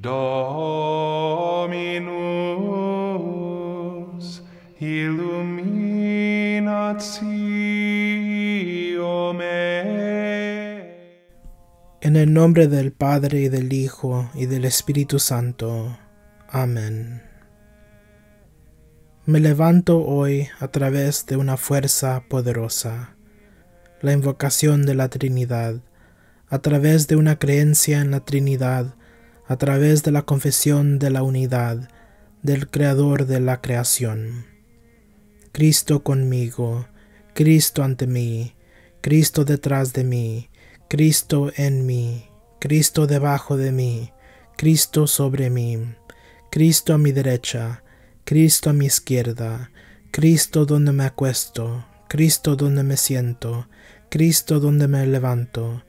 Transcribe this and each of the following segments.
Dominus. En el nombre del Padre y del Hijo y del Espíritu Santo. Amén. Me levanto hoy a través de una fuerza poderosa, la invocación de la Trinidad, a través de una creencia en la Trinidad, a través de la confesión de la unidad del Creador de la creación. Cristo conmigo, Cristo ante mí, Cristo detrás de mí, Cristo en mí, Cristo debajo de mí, Cristo sobre mí, Cristo a mi derecha, Cristo a mi izquierda, Cristo donde me acuesto, Cristo donde me siento, Cristo donde me levanto,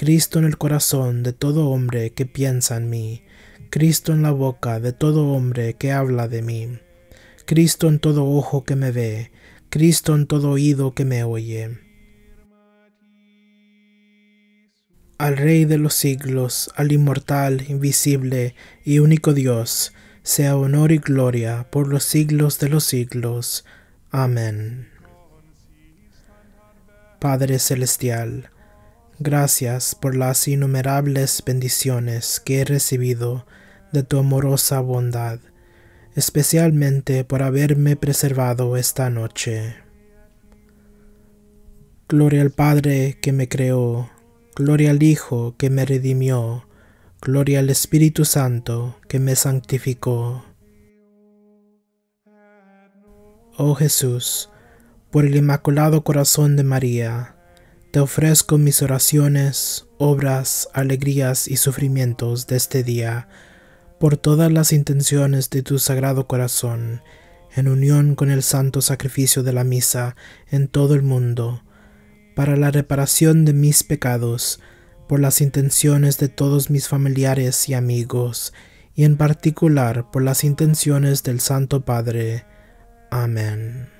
Cristo en el corazón de todo hombre que piensa en mí, Cristo en la boca de todo hombre que habla de mí, Cristo en todo ojo que me ve, Cristo en todo oído que me oye. Al Rey de los siglos, al inmortal, invisible y único Dios, sea honor y gloria por los siglos de los siglos. Amén. Padre Celestial, gracias por las innumerables bendiciones que he recibido de tu amorosa bondad, especialmente por haberme preservado esta noche. Gloria al Padre que me creó, gloria al Hijo que me redimió, Gloria al Espíritu Santo que me santificó. Oh Jesús, por el Inmaculado Corazón de María, te ofrezco mis oraciones, obras, alegrías y sufrimientos de este día, por todas las intenciones de tu Sagrado Corazón, en unión con el santo sacrificio de la misa en todo el mundo, para la reparación de mis pecados, por las intenciones de todos mis familiares y amigos, y en particular por las intenciones del Santo Padre. Amén.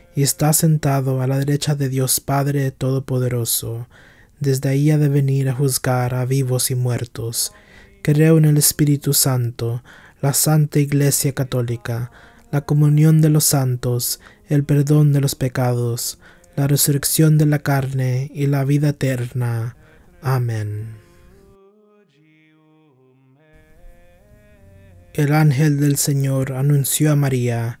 y está sentado a la derecha de Dios Padre Todopoderoso. Desde ahí ha de venir a juzgar a vivos y muertos. Creo en el Espíritu Santo, la Santa Iglesia Católica, la comunión de los santos, el perdón de los pecados, la resurrección de la carne y la vida eterna. Amén. El ángel del Señor anunció a María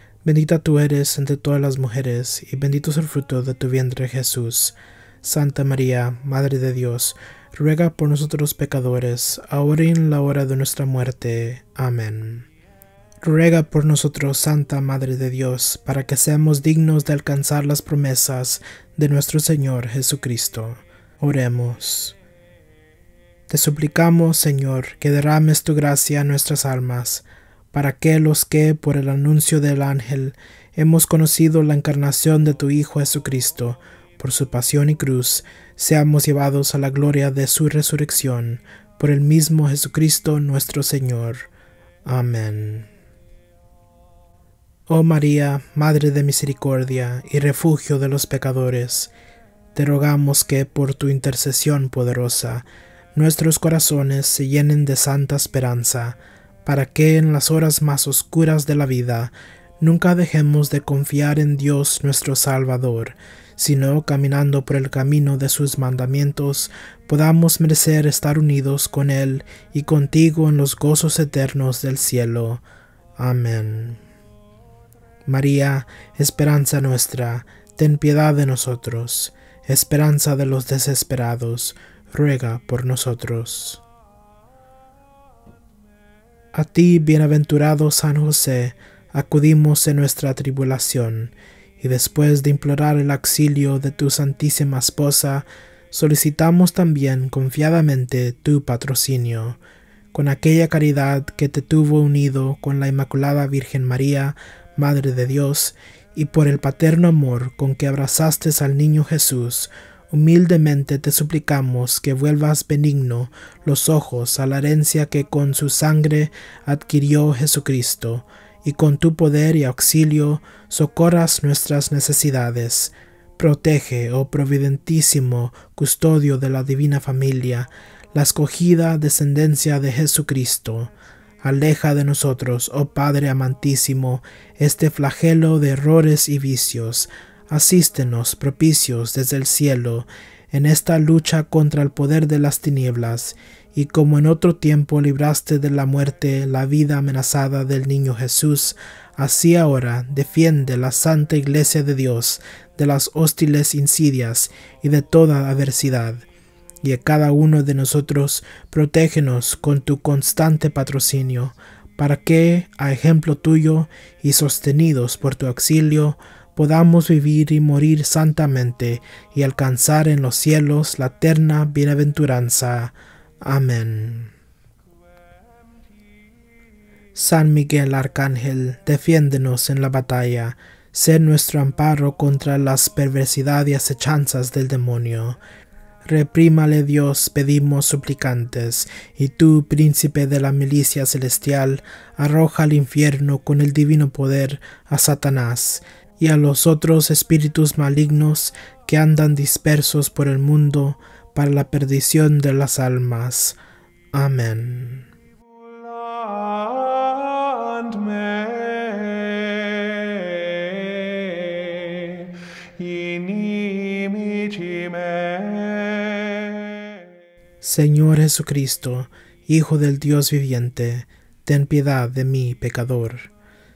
Bendita tú eres entre todas las mujeres, y bendito es el fruto de tu vientre Jesús. Santa María, Madre de Dios, ruega por nosotros pecadores, ahora y en la hora de nuestra muerte. Amén. Ruega por nosotros, Santa Madre de Dios, para que seamos dignos de alcanzar las promesas de nuestro Señor Jesucristo. Oremos. Te suplicamos, Señor, que derrames tu gracia a nuestras almas, para que los que, por el anuncio del ángel, hemos conocido la encarnación de tu Hijo Jesucristo, por su pasión y cruz, seamos llevados a la gloria de su resurrección, por el mismo Jesucristo nuestro Señor. Amén. Oh María, Madre de Misericordia y refugio de los pecadores, te rogamos que por tu intercesión poderosa nuestros corazones se llenen de santa esperanza, para que en las horas más oscuras de la vida nunca dejemos de confiar en Dios nuestro Salvador, sino caminando por el camino de sus mandamientos podamos merecer estar unidos con Él y contigo en los gozos eternos del cielo. Amén. María, esperanza nuestra, ten piedad de nosotros, esperanza de los desesperados, ruega por nosotros. A ti, bienaventurado San José, acudimos en nuestra tribulación, y después de implorar el auxilio de tu Santísima Esposa, solicitamos también confiadamente tu patrocinio, con aquella caridad que te tuvo unido con la Inmaculada Virgen María, Madre de Dios, y por el paterno amor con que abrazaste al niño Jesús, humildemente te suplicamos que vuelvas benigno los ojos a la herencia que con su sangre adquirió Jesucristo, y con tu poder y auxilio socorras nuestras necesidades. Protege, oh providentísimo custodio de la divina familia, la escogida descendencia de Jesucristo, Aleja de nosotros, oh Padre amantísimo, este flagelo de errores y vicios. Asístenos, propicios desde el cielo, en esta lucha contra el poder de las tinieblas, y como en otro tiempo libraste de la muerte la vida amenazada del niño Jesús, así ahora defiende la santa Iglesia de Dios de las hostiles insidias y de toda adversidad. Y a cada uno de nosotros protégenos con tu constante patrocinio, para que, a ejemplo tuyo y sostenidos por tu auxilio, podamos vivir y morir santamente y alcanzar en los cielos la eterna bienaventuranza. Amén. San Miguel Arcángel, defiéndenos en la batalla, sé nuestro amparo contra las perversidades y acechanzas del demonio Reprímale Dios, pedimos suplicantes, y tú, príncipe de la milicia celestial, arroja al infierno con el divino poder a Satanás y a los otros espíritus malignos que andan dispersos por el mundo para la perdición de las almas. Amén. Señor Jesucristo, Hijo del Dios viviente, ten piedad de mí, pecador.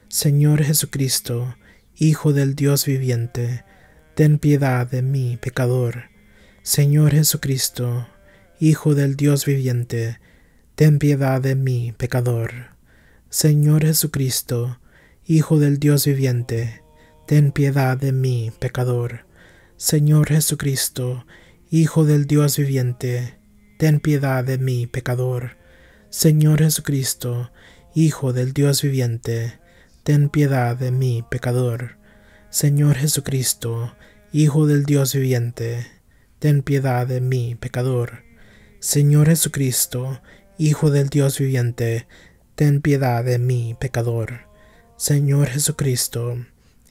Señor Jesucristo, Hijo del Dios viviente, ten piedad de mí, pecador. Señor Jesucristo, Hijo del Dios viviente, ten piedad de mí, pecador. Señor Jesucristo, Hijo del Dios viviente, ten piedad de mí, pecador. Señor Jesucristo, Hijo del Dios viviente, ten piedad de mí, pecador. Señor Jesucristo, Hijo del Dios viviente, ten piedad de mí, pecador. Señor Jesucristo, Hijo del Dios viviente, ten piedad de mí, pecador. Señor Jesucristo, Hijo del Dios viviente, ten piedad de mí, pecador. Señor Jesucristo,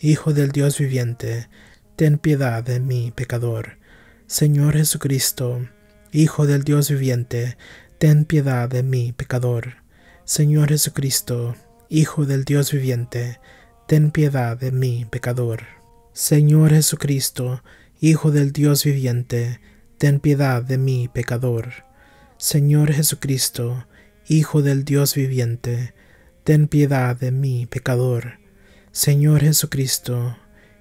Hijo del Dios viviente, ten piedad de mí, pecador. Señor Jesucristo, Hijo del Dios viviente, ten piedad de mí, pecador. Señor Jesucristo, Hijo del Dios viviente, ten piedad de mí, pecador. Señor Jesucristo, Hijo del Dios viviente, ten piedad de mí, pecador. Señor Jesucristo, Hijo del Dios viviente, ten piedad de mí, pecador. Señor Jesucristo,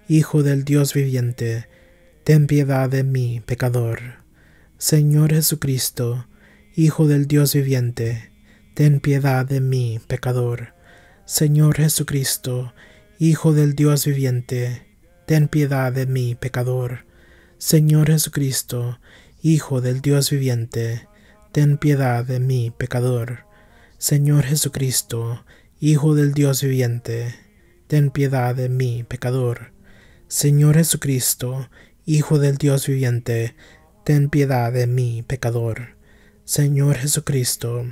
Hijo del Dios viviente, ten piedad de mí, pecador. Señor Jesucristo, Hijo del Dios viviente, ten piedad de mí, pecador. Señor Jesucristo, Hijo del Dios viviente, ten piedad de mí, pecador. Señor Jesucristo, Hijo del Dios viviente, ten piedad de mí, pecador. Señor Jesucristo, Hijo del Dios viviente, ten piedad de mí, pecador. Señor Jesucristo, Hijo del Dios viviente, ten piedad de mí, pecador. Señor Jesucristo,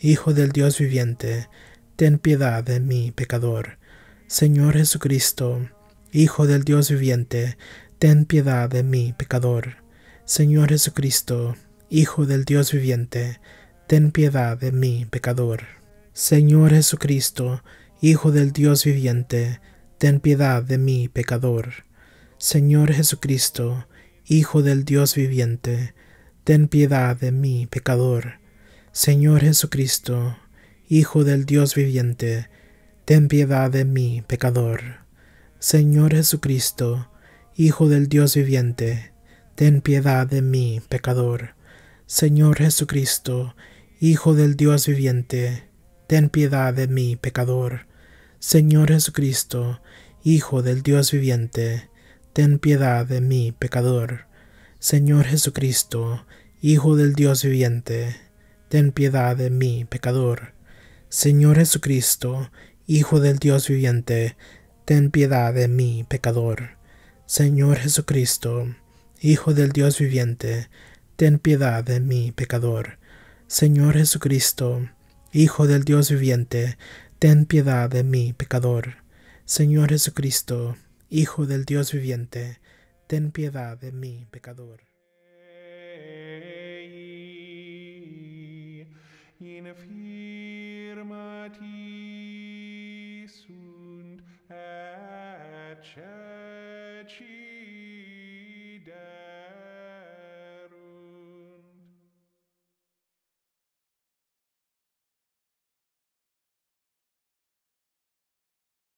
Hijo del Dios viviente, ten piedad de mí, pecador. Señor Jesucristo, Hijo del Dios viviente, ten piedad de mí, pecador. Señor Jesucristo, Hijo del Dios viviente, ten piedad de mí, pecador. Señor Jesucristo, Hijo del Dios viviente, ten piedad de mí, pecador. Señor Jesucristo, Hijo del Dios viviente, ten piedad de mí, pecador. Señor Jesucristo, Hijo del Dios viviente, ten piedad de mí, pecador. Señor Jesucristo, Hijo del Dios viviente, ten piedad de mí, pecador. Señor Jesucristo, Hijo del Dios viviente, ten piedad de mí, pecador. Señor Jesucristo, Hijo del Dios viviente, ten piedad de mí, pecador. Señor Jesucristo, Hijo del Dios viviente, ten piedad de mí, pecador. Señor Jesucristo, Hijo del Dios viviente, ten piedad de mí, pecador. Señor Jesucristo, Hijo del Dios viviente, ten piedad de mí, pecador. Señor Jesucristo, Hijo del Dios viviente, ten piedad de mí, pecador. Señor Jesucristo, Hijo del Dios viviente, ten piedad de mí, pecador. that she